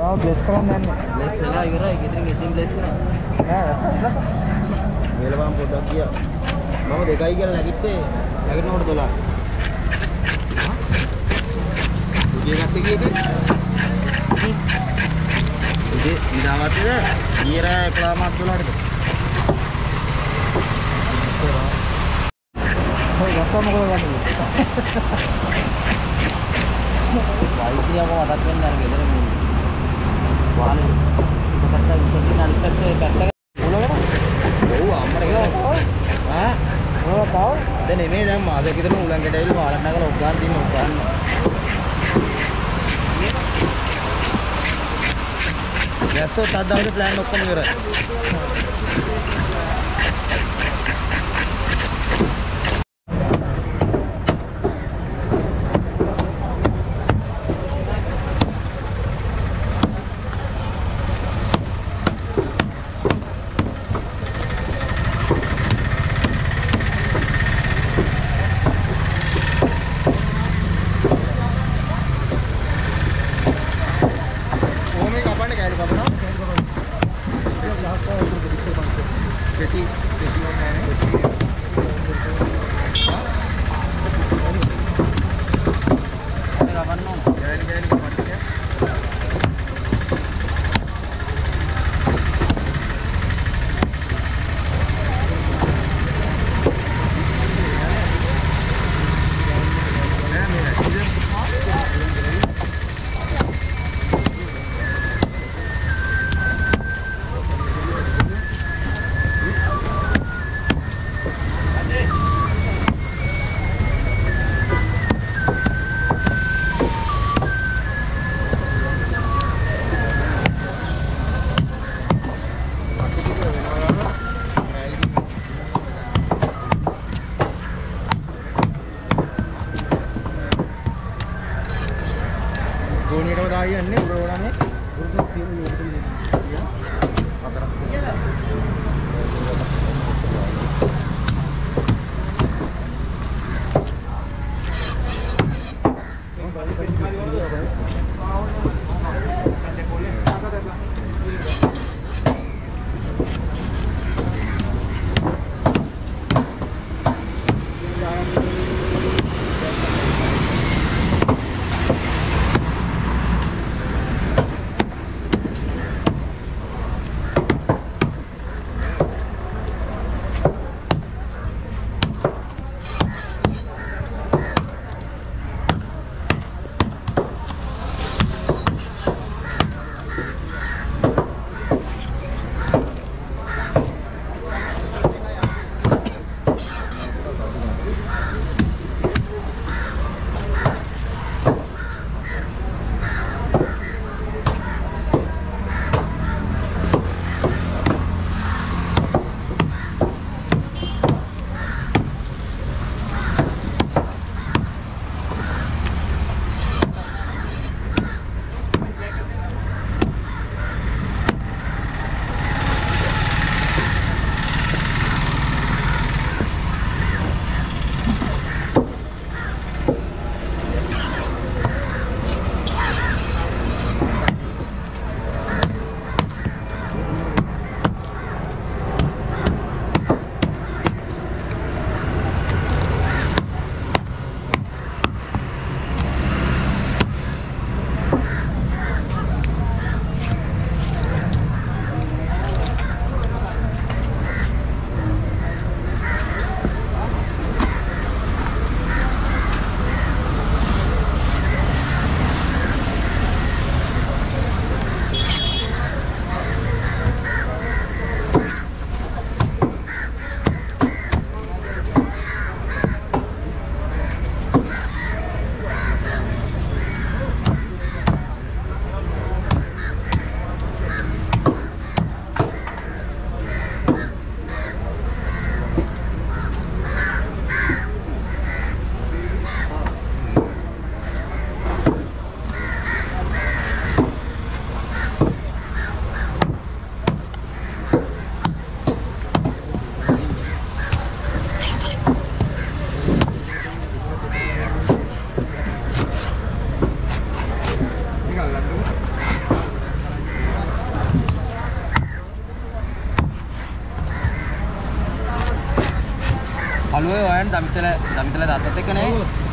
ආ බ්ලෙස් කරන්න යන්නේ. බ්ලෙස් වෙලා ඉවරයි ගෙදරින් ඉතින් බ්ලෙස් වෙනවා නෑ වේලවම් පොඩ්ඩක් ගියා මම දෙකයි කියලා නැගිට්ටේ නැගිටිනකොට 12 උදේ ගත්තේ කීයද උදේ ඉඳාවටද ඊයර 11 12ට ඔය ගත්තා මොකද ගන්නේ? වයිසියම වඩක් වෙන්න අර ගෙදර මේ දැන් නෙමෙයි දැන් මාසෙක විතර උලංගෙට ඇවිල්ලා වාලක් නගලා උගාන් දින්න උගාන් ගැස්සෝ තත් දවසේ ප්ලෑන් ඔක්කොම ඉවරයි ගෝණියටම දායි යන්නේ උඩ උඩනේ උඩට තියෙන යෝගට හතරක් කිව්වේ ඔයන් දමිතල දමිතල දත්තත් එක්කනේ. ඔව්.